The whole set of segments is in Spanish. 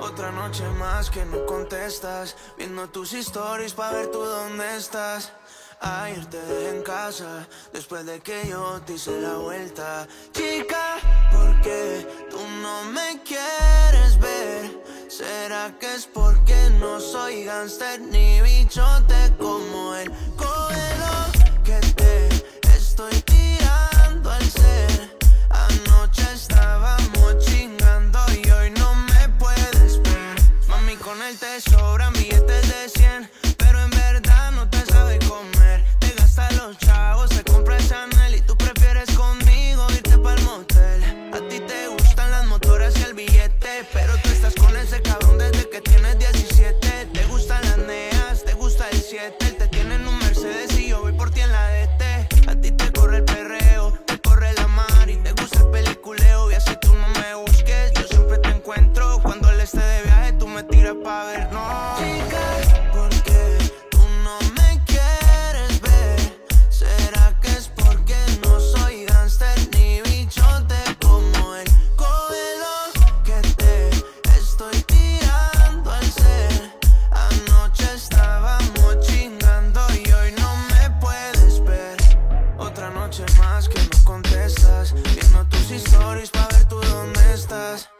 Otra noche más que no contestas, viendo tus stories pa' ver tú dónde estás. Ayer te dejé en casa, después de que yo te hice la vuelta. Chica, ¿por qué tú no me quieres ver? ¿Será que es porque no soy gangster ni bichote noche más que no contestas, viendo tus stories pa' ver tú dónde estás.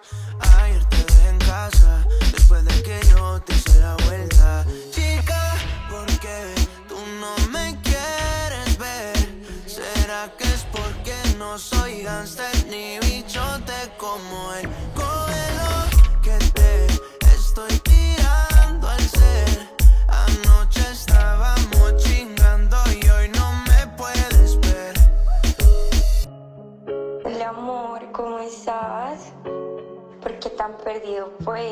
Ayer te dejé en casa, después de que yo te hice la vuelta. Chica, ¿por qué tú no me quieres ver? ¿Será que es porque no soy gangster ni bichote como él? ¿Cómo estás? ¿Por qué tan perdido pues?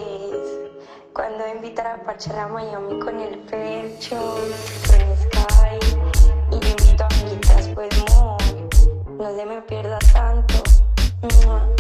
Cuando invitar a parchar a Miami con el Percho, con Sky y invito a amiguitas pues muy, no se me pierda tanto.